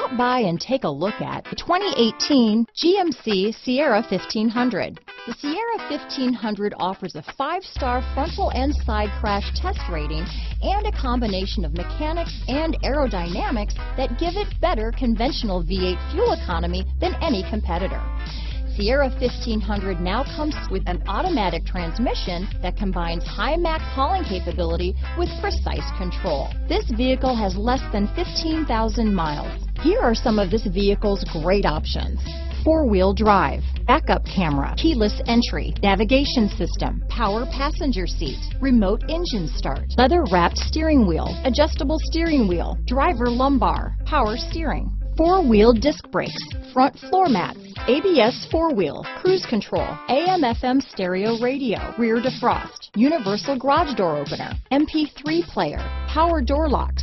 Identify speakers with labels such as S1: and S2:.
S1: Stop by and take a look at the 2018 GMC Sierra 1500. The Sierra 1500 offers a five-star frontal and side crash test rating and a combination of mechanics and aerodynamics that give it better conventional V8 fuel economy than any competitor. Sierra 1500 now comes with an automatic transmission that combines high max hauling capability with precise control. This vehicle has less than 15,000 miles. Here are some of this vehicle's great options. Four-wheel drive, backup camera, keyless entry, navigation system, power passenger seat, remote engine start, leather-wrapped steering wheel, adjustable steering wheel, driver lumbar, power steering, four-wheel disc brakes, front floor mats, ABS four-wheel, cruise control, AM FM stereo radio, rear defrost, universal garage door opener, MP3 player, power door locks.